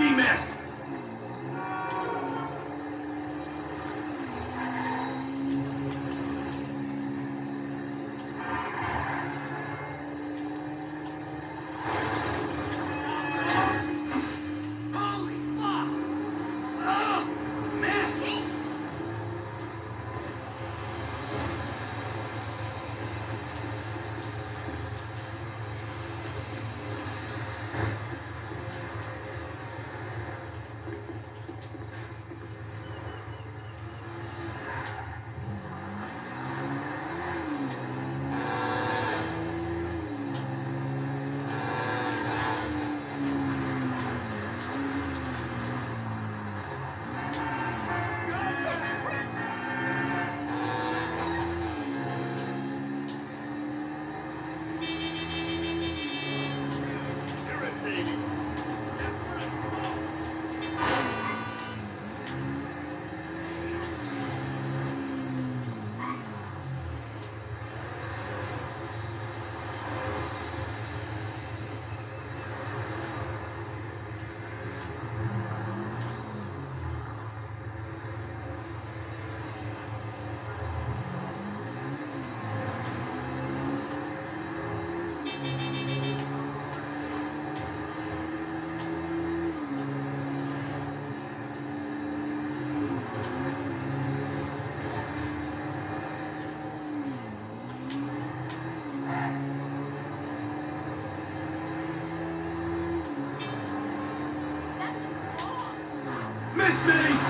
Lucky miss! Miss me!